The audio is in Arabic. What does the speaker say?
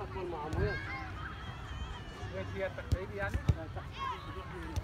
حضرتك والمعمورات. هي التحت يعني؟